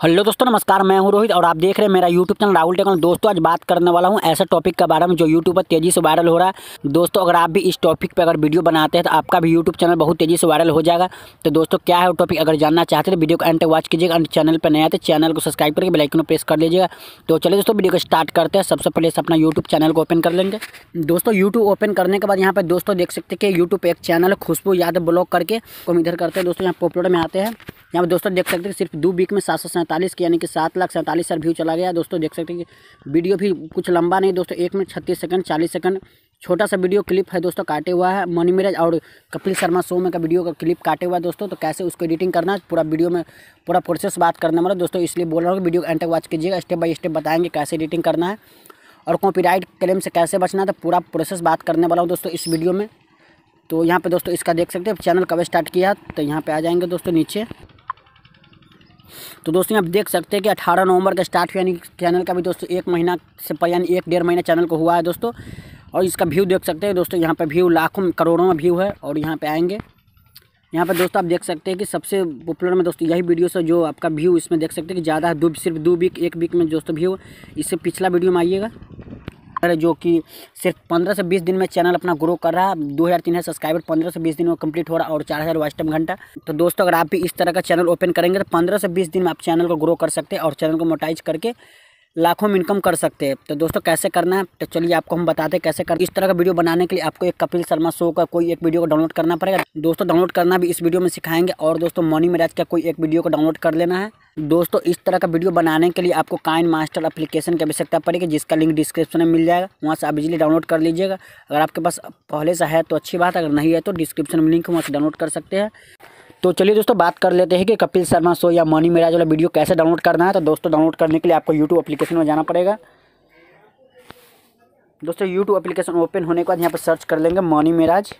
Hello दोस्तों, नमस्कार, मैं हूँ रोहित और आप देख रहे हैं मेरा यूट्यूब चैनल राहुल टेकन। दोस्तों, आज बात करने वाला हूँ ऐसे टॉपिक के बारे में जो यूट्यूब पर तेज़ी से वायरल हो रहा है। दोस्तों, अगर आप भी इस टॉपिक पर अगर वीडियो बनाते हैं तो आपका भी यूट्यूब चैनल बहुत तेज़ी से वायरल हो जाएगा। तो दोस्तों, क्या है वो टॉपिक अगर जानना चाहते तो वीडियो को एंड तक वॉच कीजिएगा और चैनल पर नया तो चैनल को सब्सक्राइब करके बेलाइकन को प्रेस कर लीजिएगा। तो चलिए दोस्तों वीडियो को स्टार्ट करते हैं। सबसे पहले अपना यूट्यूब चैनल को ओपन कर लेंगे। दोस्तों यूट्यूब ओपन करने के बाद यहाँ पर दोस्तों देख सकते हैं कि यूट्यूब एक चैनल खुशबू यादव ब्लॉग करके। हम इधर करते हैं, दोस्तों, यहाँ पॉपुलर में आते हैं। यहाँ पर दोस्तों देख सकते हैं सिर्फ़ दो वीक में सात सौ सैंतालीस की यानी कि सात लाख सैंतालीस हज़ार व्यू चला गया। दोस्तों देख सकते हैं कि वीडियो भी कुछ लंबा नहीं, दोस्तों एक मिनट छत्तीस सेकंड चालीस सेकंड छोटा सा वीडियो क्लिप है दोस्तों, काटे हुआ है। मनी मिराज और कपिल शर्मा शो में का वीडियो का क्लिप काटे हुआ है दोस्तों। तो कैसे उसको एडिटिंग करना है, पूरा वीडियो में पूरा प्रोसेस बात करने वाला दोस्तों इसलिए बोल रहा हूँ कि वीडियो एंड तक वॉच कीजिएगा स्टेप बाय स्टेप बताएँगे कैसे एडिटिंग करना है और कॉपीराइट क्लेम से कैसे बचना है। तो पूरा प्रोसेस बात करने वाला हूँ दोस्तों इस वीडियो में। तो यहाँ पे दोस्तों इसका देख सकते हैं चैनल कब स्टार्ट किया तो यहाँ पे आ जाएँगे दोस्तों नीचे। तो दोस्तों आप देख सकते हैं कि 18 नवंबर का स्टार्ट हुआ यानी चैनल का भी दोस्तों एक महीना से यानी एक डेढ़ महीना चैनल को हुआ है दोस्तों। और इसका व्यू देख सकते हैं दोस्तों, यहाँ पर व्यू लाखों करोड़ों में व्यू है और यहाँ पर आएँगे। यहाँ पर दोस्तों आप देख सकते हैं कि सबसे पॉपुलर में दोस्तों यही वीडियो से जो आपका व्यू इसमें देख सकते हैं कि ज़्यादा है दो सिर्फ़ दो वीक एक वीक में दोस्तों व्यू इससे पिछला वीडियो में आइएगा। जो कि सिर्फ़ पंद्रह से बीस दिन में चैनल अपना ग्रो कर रहा है। दो हज़ार तीन हज़ार सब्सक्राइबर पंद्रह से बीस दिन में कंप्लीट हो रहा है और चार हज़ार वाच घंटा। तो दोस्तों, अगर आप भी इस तरह का चैनल ओपन करेंगे तो पंद्रह से बीस दिन में आप चैनल को ग्रो कर सकते हैं और चैनल को मोटाइज करके लाखों में इनकम कर सकते हैं। तो दोस्तों, कैसे करना है? तो चलिए आपको हम बताते हैं कैसे कर इस तरह का वीडियो बनाने के लिए आपको एक कपिल शर्मा शो का कोई एक वीडियो को डाउनलोड करना पड़ेगा। दोस्तों डाउनलोड करना भी इस वीडियो में सिखाएँगे और दोस्तों मनी मिराज का कोई एक वीडियो को डाउनलोड कर लेना है। दोस्तों, इस तरह का वीडियो बनाने के लिए आपको काइन मास्टर एप्लीकेशन की आवश्यकता पड़ेगी, जिसका लिंक डिस्क्रिप्शन में मिल जाएगा। वहाँ से आप बिजली डाउनलोड कर लीजिएगा। अगर आपके पास पहले से है तो अच्छी बात अगर नहीं है तो डिस्क्रिप्शन में लिंक वहाँ से डाउनलोड कर सकते हैं। तो चलिए दोस्तों, बात कर लेते हैं कि कपिल शर्मा शो या मनी मेराज वाला वीडियो कैसे डाउनलोड करना है। तो दोस्तों, डाउनलोड करने के लिए आपको यूट्यूब एप्लीकेशन में जाना पड़ेगा। दोस्तों यूट्यूब एप्लीकेशन ओपन होने के बाद यहाँ पर सर्च कर लेंगे मनी मेराज।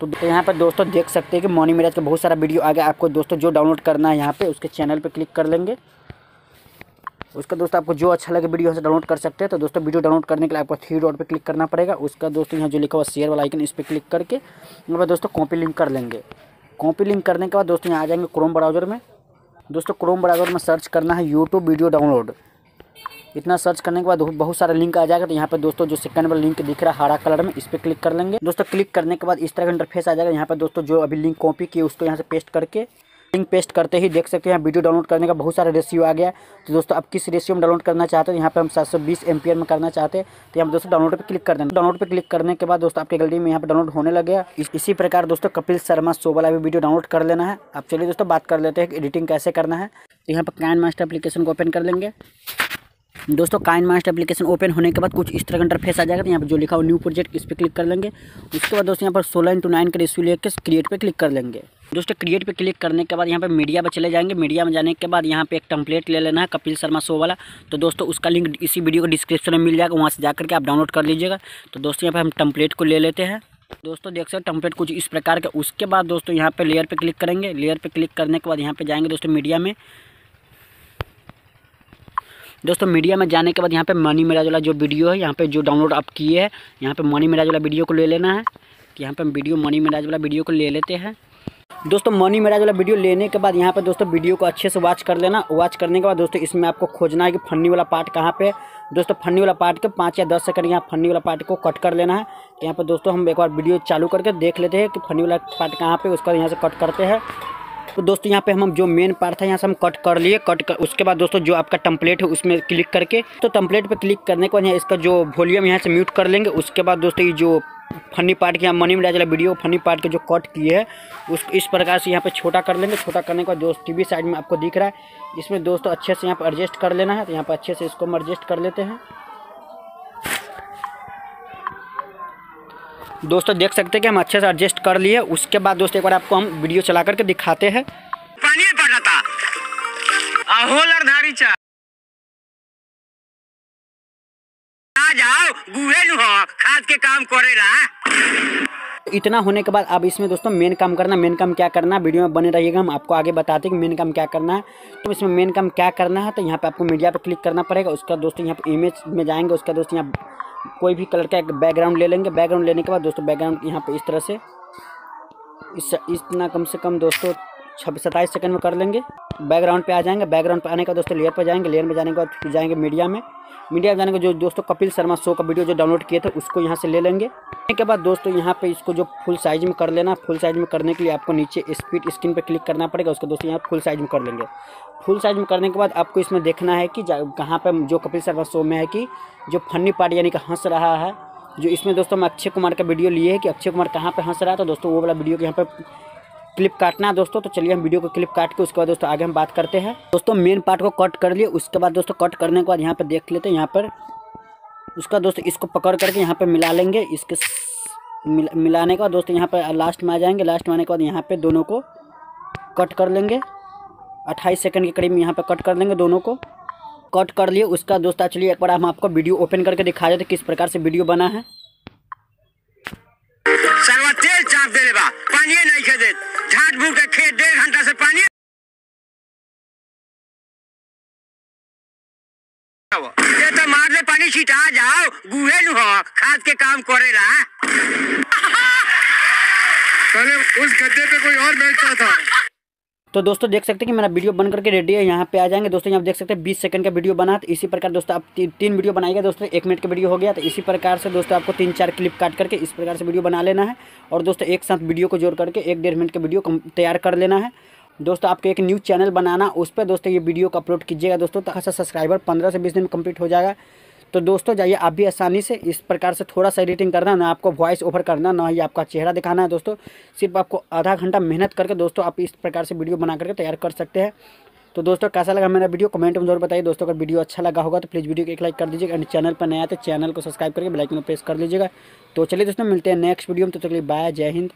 तो यहाँ पर दोस्तों देख सकते हैं कि मनी मेराज का बहुत सारा वीडियो आ गया। आपको दोस्तों जो डाउनलोड करना है यहाँ पे, उसके चैनल पे क्लिक कर लेंगे। उसका दोस्तों आपको जो अच्छा लगे वीडियो से डाउनलोड कर सकते हैं। तो दोस्तों, वीडियो डाउनलोड करने के लिए आपको थ्री डॉट पर क्लिक करना पड़ेगा। उसका दोस्तों यहाँ जो लिखा हुआ शेयर वाला आइकन इस पर क्लिक करके यहाँ पर दोस्तों कॉपी लिंक कर लेंगे। कॉपी लिंक करने के बाद दोस्तों यहाँ आ जाएँगे क्रोम ब्राउज़र में। दोस्तों क्रोम ब्राउज़र में सर्च करना है यूट्यूब वीडियो डाउनलोड इतना सर्च करने के बाद बहुत सारा लिंक आ जाएगा। तो यहाँ पे दोस्तों जो सेकंड वाला लिंक दिख रहा है हरा कलर में इस पर क्लिक कर लेंगे। दोस्तों क्लिक करने के बाद इस तरह का इंटरफेस आ जाएगा। यहाँ पे दोस्तों जो अभी लिंक कॉपी किए उसको यहाँ से पेस्ट करके लिंक पेस्ट करते ही देख सकते हैं। वीडियो डाउनलोड करने का बहुत सारा रेशियो आ गया तो दोस्तों आप किस रेशियो में डाउनलोड करना चाहते हैं यहाँ पे हम सात सौ बीस में करना चाहते हैं। तो यहाँ पर दोस्तों डाउनलोड पे क्लिक कर देंगे डाउनलोड पे क्लिक करने के बाद दोस्तों आपके गैलरी में यहाँ पे डाउनलोड होने लगे इस, इसी प्रकार दोस्तों कपिल शर्मा शो वाला भी वीडियो डाउनलोड कर लेना है। आप चलिए दोस्तों बात कर लेते हैं एडिटिंग कैसे करना है। तो यहाँ पर कैन मास्टर अपलीकेशन को ओपन कर लेंगे। दोस्तों, काइन मास्टर एप्लीकेशन ओपन होने के बाद कुछ इस तरह का इंटरफेस आ जाएगा। तो यहाँ पर जो लिखा हो न्यू प्रोजेक्ट इस पर क्लिक कर लेंगे। उसके बाद दोस्तों, यहाँ पर सोलह इंटू नाइन का रेशियो लेकर क्रिएट पर क्लिक कर लेंगे। दोस्तों क्रिएट पे क्लिक करने के बाद यहाँ पे मीडिया पे चले जाएँगे। मीडिया में जाने के बाद यहाँ पे एक टम्पलेट ले लेना है, कपिल शर्मा शो वाला। तो दोस्तों, उसका लिंक इसी वीडियो को डिस्क्रिप्शन में मिल जाएगा। वहाँ से जाकर के आप डाउनलोड कर लीजिएगा। तो दोस्तों, यहाँ पे हम टम्पलेट को ले लेते हैं। दोस्तों, देख सकते टम्पलेट कुछ इस प्रकार का। उसके बाद दोस्तों, यहाँ पे लेयर पे क्लिक करेंगे। लेयर पे क्लिक करने के बाद यहाँ पे जाएँगे दोस्तों मीडिया में। दोस्तों मीडिया में जाने के बाद यहाँ पे मनी मेराज वाला जो वीडियो है, यहाँ पे जो डाउनलोड आप किए हैं, यहाँ पे मनी मेराज वाला वीडियो को ले लेना है। कि यहाँ पे हम वीडियो मनी मेराज वाला वीडियो को ले लेते हैं। दोस्तों मनी मेराज वाला वीडियो लेने के बाद यहाँ पे दोस्तों वीडियो को अच्छे से वॉच कर लेना। वॉच करने के बाद दोस्तों, इसमें आपको खोजना है कि फन्नी वाला पार्ट कहाँ पे दोस्तों फन्नी वाला पार्ट के पाँच या दस सेकंड यहाँ फन्नी वाला पार्ट को कट कर लेना है। तो यहाँ पर दोस्तों, हम एक बार वीडियो चालू करके देख लेते हैं कि फन्नी वाला पार्ट कहाँ पर उसका यहाँ से कट करते हैं। तो दोस्तों, यहाँ पे हम जो मेन पार्ट था, यहाँ से हम कट कर लिए। कट कर उसके बाद दोस्तों, जो आपका टम्पलेट है, उसमें क्लिक करके तो टम्पलेट पे क्लिक करने के बाद यहाँ इसका जो वॉल्यूम यहाँ से म्यूट कर लेंगे। उसके बाद दोस्तों, ये जो फनी पार्ट के यहाँ मनी मिला चला वीडियो फनी पार्ट के जो कट किए है, उस इस प्रकार से यहाँ पे छोटा कर लेंगे। छोटा करने के बाद दोस्त, टीवी साइड में आपको दिख रहा है। इसमें दोस्तों, अच्छे से यहाँ पर एडजस्ट कर लेना है। तो यहाँ पर अच्छे से इसको हम एडजस्ट कर लेते हैं। दोस्तों देख सकते हैं कि हम अच्छे से एडजस्ट कर लिए। उसके बाद दोस्तों एक बार आपको हम वीडियो चला करके दिखाते हैं। जाओ गुहे खाद के काम करेला इतना होने के बाद अब इसमें दोस्तों मेन काम करना मेन काम क्या करना वीडियो में बने रहिएगा, हम आपको आगे बताते हैं कि मेन काम क्या करना है। तो इसमें मेन काम क्या करना है तो यहाँ पे आपको मीडिया पे क्लिक करना पड़ेगा, उसका दोस्तों यहाँ पे इमेज में जाएँगे, उसका दोस्तों यहाँ कोई भी कलर का एक बैकग्राउंड ले लेंगे। बैकग्राउंड लेने के बाद दोस्तों बैकग्राउंड यहाँ पर इस तरह से, इस इतना कम से कम दोस्तों छब्बीस, सत्ताईस सेकंड में कर लेंगे। बैकग्राउंड पे आ जाएँगे। बैकग्राउंड पे आने का दोस्तों लेयर पे जाएँगे। लेयर में जाने के बाद फिर जाएँगे मीडिया में। मीडिया में जाने के जो दोस्तों कपिल शर्मा शो का वीडियो जो डाउनलोड किए थे, उसको यहाँ से ले लेंगे। लेने के बाद दोस्तों यहाँ पे इसको जो फुल साइज़ में कर लेना फुल साइज़ में करने के लिए आपको नीचे स्पीड स्क्रीन पर क्लिक करना पड़ेगा। उसको दोस्तों यहाँ फुल साइज़ में कर लेंगे। फुल साइज़ में करने के बाद आपको इसमें देखना है कि कहाँ पर जो कपिल शर्मा शो में है कि जो फन्नी पार्ट यानी कि हंस रहा है, जो इसमें दोस्तों मैं अक्षय कुमार का वीडियो लिए है कि अक्षय कुमार कहाँ पे हंस रहा है तो दोस्तों वो वाला वीडियो के यहाँ पे क्लिप काटना है दोस्तों तो चलिए हम वीडियो को क्लिप काट के उसके बाद दोस्तों आगे हम बात करते हैं। दोस्तों मेन पार्ट को कट कर लिए उसके बाद दोस्तों कट करने के बाद यहाँ पर देख लेते हैं यहाँ पर उसका दोस्तों इसको पकड़ करके यहाँ पर मिला लेंगे इसके मिला, मिलाने के बाद दोस्तों यहाँ पर लास्ट में आ जाएँगे लास्ट में आने के बाद यहाँ पर दोनों को कट कर लेंगे। अट्ठाईस सेकंड के करीब यहाँ पर कट कर लेंगे दोनों को। कट कर लिए उसका दोस्तों चलिए एक बार हम आपको वीडियो ओपन करके दिखा देते किस प्रकार से वीडियो बना है। पानी नहीं खे देत झाट भूख के खेत डेढ़ घंटा से पानी ये तो मार ले पानी छिटा जाओ। गुहे नु खाद के काम करेला पहले उस गद्दे पे कोई और बैठता था। तो दोस्तों देख सकते हैं कि मेरा वीडियो बन करके रेडी है यहाँ पे आ जाएँगे। दोस्तों यहाँ देख सकते हैं बीस सेकंड का वीडियो बना तो इसी प्रकार दोस्तों आप ती, तीन वीडियो बनाएगा दोस्तों एक मिनट का वीडियो हो गया तो इसी प्रकार से दोस्तों आपको तीन चार क्लिप काट करके इस प्रकार से वीडियो बना लेना है। और दोस्तों एक साथ वीडियो को जोड़ करके एक डेढ़ मिनट का वीडियो तैयार कर लेना है। दोस्तों आपको एक न्यूज़ चैनल बनाना उस पर दोस्तों ये वीडियो को अपलोड कीजिएगा दोस्तों तो खासा सब्सक्राइबर पंद्रह से बीस दिन में कंप्लीट हो जाएगा। तो दोस्तों, जाइए आप भी आसानी से इस प्रकार से थोड़ा सा एडिटिंग करना, ना आपको वॉइस ओवर करना, ना ही आपका चेहरा दिखाना है दोस्तों। सिर्फ़ आपको आधा घंटा मेहनत करके दोस्तों, आप इस प्रकार से वीडियो बना करके तैयार कर सकते हैं। तो दोस्तों, कैसा लगा मेरा वीडियो कमेंट में ज़रूर बताइए। दोस्तों, अगर वीडियो अच्छा लगा होगा तो प्लीज़ वीडियो को एक लाइक कर दीजिएगा एंड चैनल पर नया तो चैनल को सब्सक्राइब करके बेल आइकन को प्रेस कर लीजिएगा तो चलिए दोस्तों, मिलते हैं नेक्स्ट वीडियो में तो चलिए बाय जय हिंद।